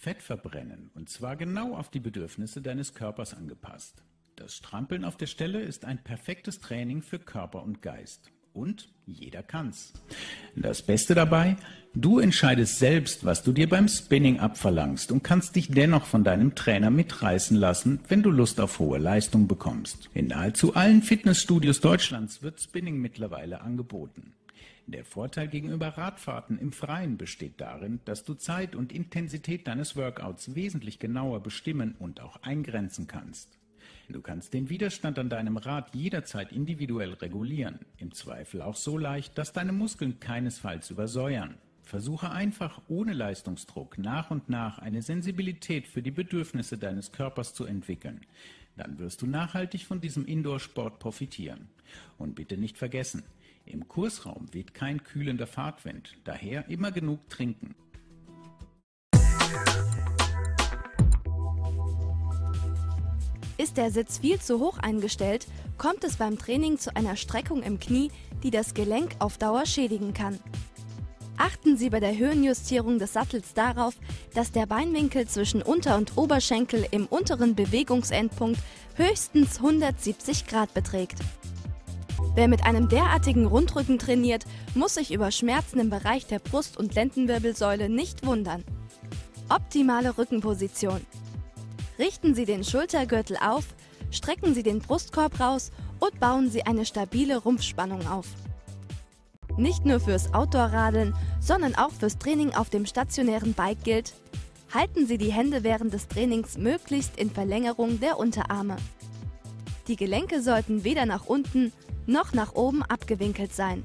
Fett verbrennen und zwar genau auf die Bedürfnisse deines Körpers angepasst. Das Strampeln auf der Stelle ist ein perfektes Training für Körper und Geist. Und jeder kann's. Das Beste dabei, du entscheidest selbst, was du dir beim Spinning abverlangst und kannst dich dennoch von deinem Trainer mitreißen lassen, wenn du Lust auf hohe Leistung bekommst. In nahezu allen Fitnessstudios Deutschlands wird Spinning mittlerweile angeboten. Der Vorteil gegenüber Radfahrten im Freien besteht darin, dass du Zeit und Intensität deines Workouts wesentlich genauer bestimmen und auch eingrenzen kannst. Du kannst den Widerstand an deinem Rad jederzeit individuell regulieren, im Zweifel auch so leicht, dass deine Muskeln keinesfalls übersäuern. Versuche einfach ohne Leistungsdruck nach und nach eine Sensibilität für die Bedürfnisse deines Körpers zu entwickeln. Dann wirst du nachhaltig von diesem Indoor-Sport profitieren. Und bitte nicht vergessen, im Kursraum weht kein kühlender Fahrtwind, daher immer genug trinken. Ist der Sitz viel zu hoch eingestellt, kommt es beim Training zu einer Streckung im Knie, die das Gelenk auf Dauer schädigen kann. Achten Sie bei der Höhenjustierung des Sattels darauf, dass der Beinwinkel zwischen Unter- und Oberschenkel im unteren Bewegungsendpunkt höchstens 170 Grad beträgt. Wer mit einem derartigen Rundrücken trainiert, muss sich über Schmerzen im Bereich der Brust- und Lendenwirbelsäule nicht wundern. Optimale Rückenposition. Richten Sie den Schultergürtel auf, strecken Sie den Brustkorb raus und bauen Sie eine stabile Rumpfspannung auf. Nicht nur fürs Outdoor-Radeln, sondern auch fürs Training auf dem stationären Bike gilt, halten Sie die Hände während des Trainings möglichst in Verlängerung der Unterarme. Die Gelenke sollten weder nach unten noch nach oben abgewinkelt sein.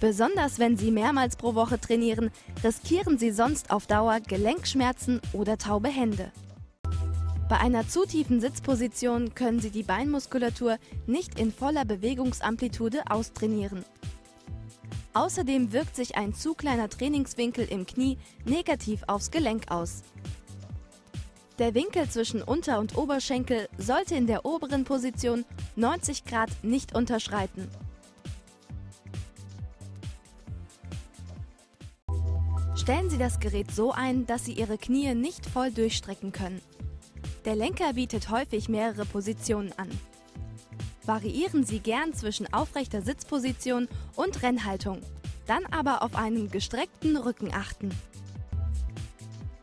Besonders wenn Sie mehrmals pro Woche trainieren, riskieren Sie sonst auf Dauer Gelenkschmerzen oder taube Hände. Bei einer zu tiefen Sitzposition können Sie die Beinmuskulatur nicht in voller Bewegungsamplitude austrainieren. Außerdem wirkt sich ein zu kleiner Trainingswinkel im Knie negativ aufs Gelenk aus. Der Winkel zwischen Unter- und Oberschenkel sollte in der oberen Position 90 Grad nicht unterschreiten. Stellen Sie das Gerät so ein, dass Sie Ihre Knie nicht voll durchstrecken können. Der Lenker bietet häufig mehrere Positionen an. Variieren Sie gern zwischen aufrechter Sitzposition und Rennhaltung, dann aber auf einen gestreckten Rücken achten.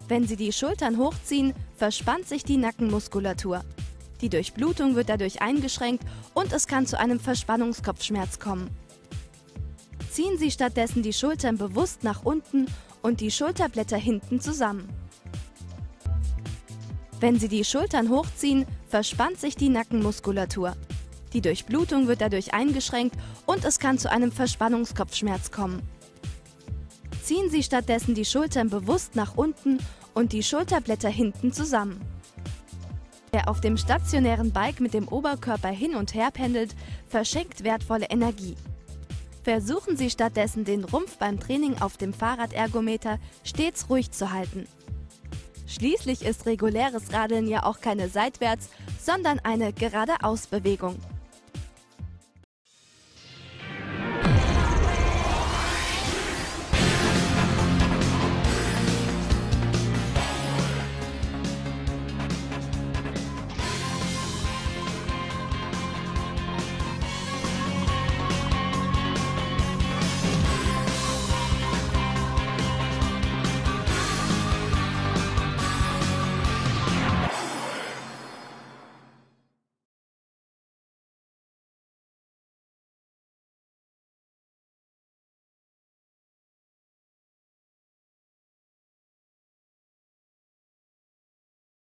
Wenn Sie die Schultern hochziehen, verspannt sich die Nackenmuskulatur. Die Durchblutung wird dadurch eingeschränkt und es kann zu einem Verspannungskopfschmerz kommen. Ziehen Sie stattdessen die Schultern bewusst nach unten und die Schulterblätter hinten zusammen. Wenn Sie die Schultern hochziehen, verspannt sich die Nackenmuskulatur. Die Durchblutung wird dadurch eingeschränkt und es kann zu einem Verspannungskopfschmerz kommen. Ziehen Sie stattdessen die Schultern bewusst nach unten und die Schulterblätter hinten zusammen. Wer auf dem stationären Bike mit dem Oberkörper hin und her pendelt, verschenkt wertvolle Energie. Versuchen Sie stattdessen den Rumpf beim Training auf dem Fahrradergometer stets ruhig zu halten. Schließlich ist reguläres Radeln ja auch keine Seitwärts, sondern eine Geradeausbewegung.